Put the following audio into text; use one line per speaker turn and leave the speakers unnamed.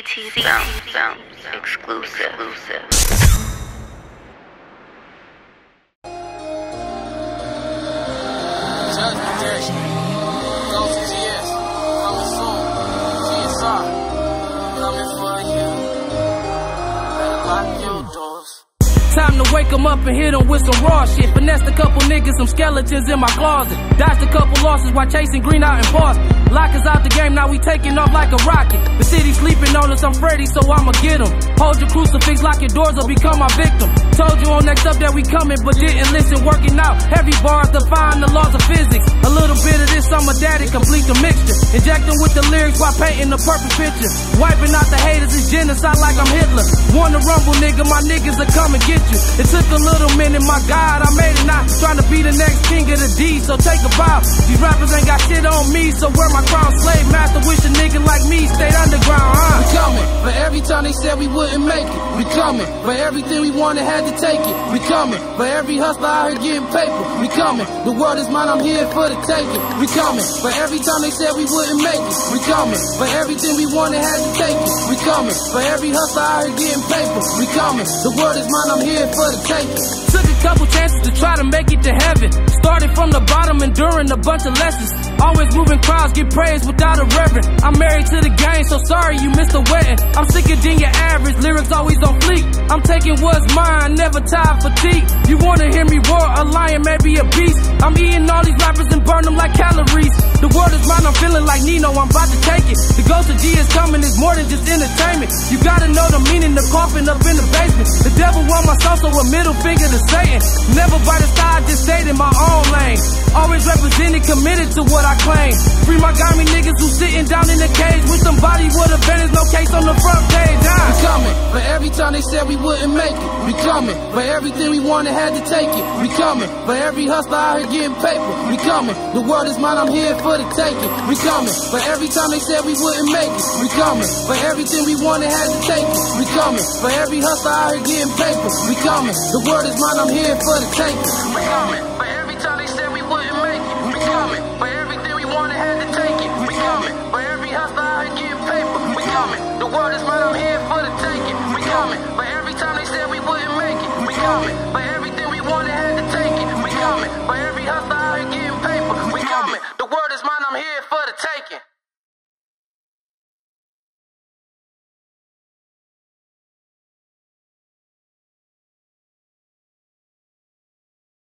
CTC Bounce Bounce exclusive. exclusive.
GS. Coming for you. Better lock doors.
Time to wake 'em up and hit 'em with some raw shit. Finessed a couple niggas, some skeletons in my closet. Dodged a couple losses while chasing green out in Boston. Lockers out the game, now we taking off like a rocket. The city sleeping on us, I'm Freddy, so I'ma get. Hold your crucifix, lock your doors, or become my victim. Told you on next up that we coming, but didn't listen. Working out heavy bars, defying the laws of physics. A little bit of this, I'm a daddy, complete the mixture. Injecting with the lyrics while painting the perfect picture. Wiping out the haters, it's genocide like I'm Hitler. Wanna rumble, nigga, my niggas are come and get you. It took a little minute, my God, I made it now. Trying to be the next king of the D, so take a bow. These rappers ain't got shit on me, so wear my crown. Slave master, wish a nigga like me stayed underground, huh?
Coming, but every time they said we wouldn't make it, we coming. But everything we wanted had to take it, we coming. But every hustler out here getting paper, we coming. The world is mine, I'm here for the taking, we coming. But every time they said we wouldn't make it, we coming. But everything we wanted had to take it, we coming. But every hustler out here getting paper, we coming. The world is mine, I'm here for the taking.
Took a couple chances to try to make it to heaven. From the bottom, enduring a bunch of lessons. Always moving crowds, get praise without a reverend. I'm married to the game, so sorry you missed the wedding. I'm sicker than your average, lyrics always on fleek. I'm taking what's mine, never tired fatigue. You wanna hear me roar, a lion, maybe a beast. I'm eating all these rappers and burn them like calories. The world is mine, I'm feeling like Nino, I'm about to take it. The ghost of G is coming, it's more than just entertainment. You gotta know the meaning, the coffin up in the basement. The devil want my soul, so a middle finger to Satan. Never by the side, just stayed in my lane. Always represented, committed to what I claim. Free my gammy niggas who sitting down in the cage with somebody with a advantage, no case on the front page.
We
Ah.
coming, but every time they said we wouldn't make it, we coming. But everything we wanted had to take it, we coming. But every hustler out here getting paper, we coming. The world is mine, I'm here for the taking, we coming. But every time they said we wouldn't make it, we coming. But everything we wanted had to take it, we coming. But every hustler out here getting paper, we coming. The world is mine, I'm here for the taking, we coming. Coming. But every time they said we wouldn't make it, we coming. But everything we wanted had to take it, we coming. But every hustler out here getting paper, we coming. The world is mine, I'm here for